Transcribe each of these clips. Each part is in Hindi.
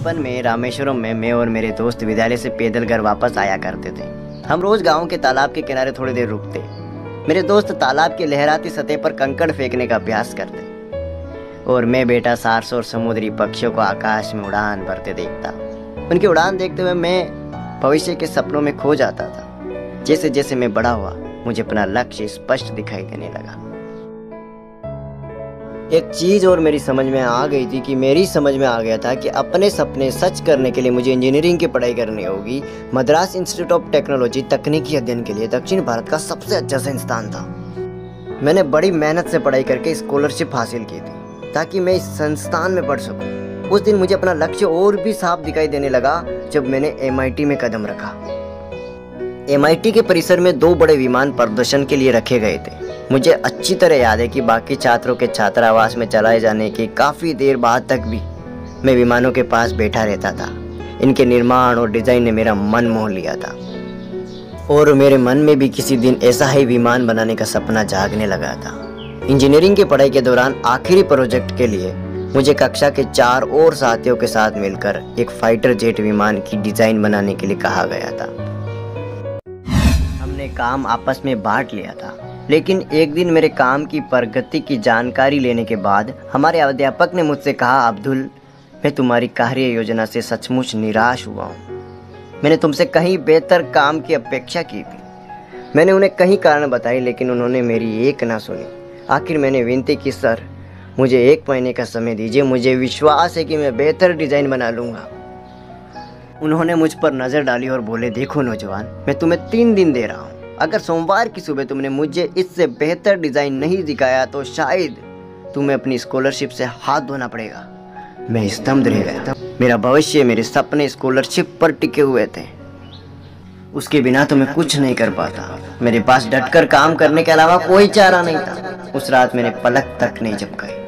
बचपन में रामेश्वरम में मैं और मेरे दोस्त विद्यालय से पैदल घर वापस आया करते थे। हम रोज गाँव के तालाब के किनारे थोड़ी देर रुकते। मेरे दोस्त तालाब की लहराती सतह पर कंकड़ फेंकने का अभ्यास करते। और मैं बेटा सारस और समुद्री पक्षियों को आकाश में उड़ान भरते देखता। उनकी उड़ान देखते हुए मैं भविष्य के सपनों में खो जाता था। जैसे जैसे मैं बड़ा हुआ, मुझे अपना लक्ष्य स्पष्ट दिखाई देने लगा। एक चीज़ और मेरी समझ में आ गई थी कि मेरी समझ में आ गया था कि अपने सपने सच करने के लिए मुझे इंजीनियरिंग की पढ़ाई करनी होगी। मद्रास इंस्टीट्यूट ऑफ़ टेक्नोलॉजी तकनीकी अध्ययन के लिए दक्षिण भारत का सबसे अच्छा संस्थान था। मैंने बड़ी मेहनत से पढ़ाई करके स्कॉलरशिप हासिल की थी, ताकि मैं इस संस्थान में पढ़ सकूँ। उस दिन मुझे अपना लक्ष्य और भी साफ़ दिखाई देने लगा, जब मैंने एमआईटी में कदम रखा। एमआईटी के परिसर में दो बड़े विमान प्रदर्शन के लिए रखे गए थे। मुझे अच्छी तरह याद है कि बाकी छात्रों के छात्रावास में चलाए जाने की काफ़ी देर बाद तक भी मैं विमानों के पास बैठा रहता था। इनके निर्माण और डिज़ाइन ने मेरा मन मोह लिया था। और मेरे मन में भी किसी दिन ऐसा ही विमान बनाने का सपना जागने लगा था। इंजीनियरिंग की पढ़ाई के दौरान आखिरी प्रोजेक्ट के लिए मुझे कक्षा के चार और साथियों के साथ मिलकर एक फाइटर जेट विमान की डिज़ाइन बनाने के लिए कहा गया था। हमने काम आपस में बांट लिया था। लेकिन एक दिन मेरे काम की प्रगति की जानकारी लेने के बाद हमारे अध्यापक ने मुझसे कहा, अब्दुल, मैं तुम्हारी कार्य योजना से सचमुच निराश हुआ हूँ। मैंने तुमसे कहीं बेहतर काम की अपेक्षा की थी मैंने उन्हें कई कारण बताए, लेकिन उन्होंने मेरी एक ना सुनी। आखिर मैंने विनती की, सर, मुझे एक महीने का समय दीजिए। मुझे विश्वास है कि मैं बेहतर डिज़ाइन बना लूँगा। उन्होंने मुझ पर नज़र डाली और बोले, देखो नौजवान, मैं तुम्हें तीन दिन दे रहा हूँ। अगर सोमवार की सुबह तुमने मुझे इससे बेहतर डिज़ाइन नहीं दिखाया तो शायद तुम्हें अपनी स्कॉलरशिप से हाथ धोना पड़ेगा। मैं स्तंभ रह गया मेरा भविष्य मेरे सपने स्कॉलरशिप पर टिके हुए थे। उसके बिना तो मैं कुछ नहीं कर पाता। मेरे पास डटकर काम करने के अलावा कोई चारा नहीं था। उस रात मैंने पलक तक नहीं झपकाई।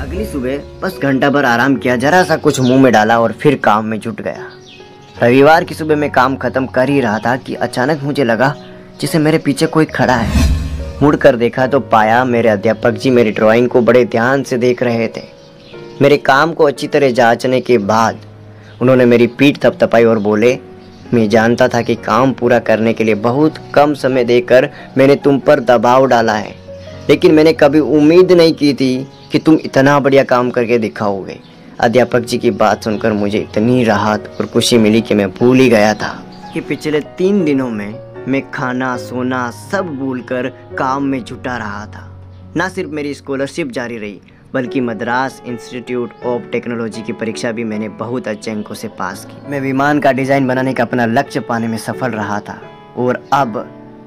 अगली सुबह बस घंटा भर आराम किया, जरा सा कुछ मुँह में डाला और फिर काम में जुट गया। रविवार की सुबह मैं काम खत्म कर ही रहा था कि अचानक मुझे लगा जिसे मेरे पीछे कोई खड़ा है। मुड़ कर देखा तो पाया मेरे अध्यापक जी मेरी ड्राइंग को बड़े ध्यान से देख रहे थे। मेरे काम को अच्छी तरह जांचने के बाद उन्होंने मेरी पीठ थपथपाई और बोले, मैं जानता था कि काम पूरा करने के लिए बहुत कम समय देकर मैंने तुम पर दबाव डाला है, लेकिन मैंने कभी उम्मीद नहीं की थी कि तुम इतना बढ़िया काम करके दिखाओगे। अध्यापक जी की बात सुनकर मुझे इतनी राहत और खुशी मिली कि मैं भूल ही गया था। कि पिछले तीन दिनों में मैं खाना सोना सब भूलकर काम में जुटा रहा था। न सिर्फ़ मेरी स्कॉलरशिप जारी रही बल्कि मद्रास इंस्टीट्यूट ऑफ़ टेक्नोलॉजी की परीक्षा भी मैंने बहुत अच्छे अंकों से पास की। मैं विमान का डिज़ाइन बनाने का अपना लक्ष्य पाने में सफल रहा था और अब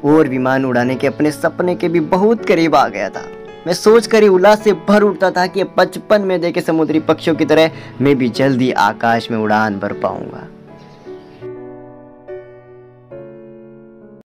और विमान उड़ाने के अपने सपने के भी बहुत करीब आ गया था। मैं सोच कर ही उल्लास से भर उठता था कि बचपन में देखे समुद्री पक्षियों की तरह मैं भी जल्दी आकाश में उड़ान भर पाऊँगा।